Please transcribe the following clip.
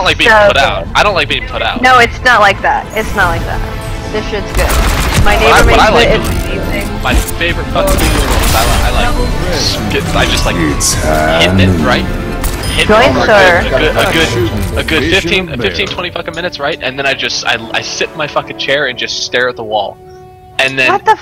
don't like being So put out. I don't like being put out. No, it's not like that. It's not like that. This shit's good. My What I- neighbor makes I makes like it. It's amazing. My favorite fucking oh. thing in the world is I, I like oh. get, I just like hitting it right. Hit it sir. a good, a good, a good, 15, 15, 20 fucking minutes, right? And then I just, I, I sit in my fucking chair and just stare at the wall. And then What the